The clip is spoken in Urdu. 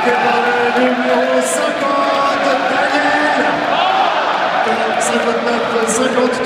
سر سٹوتھ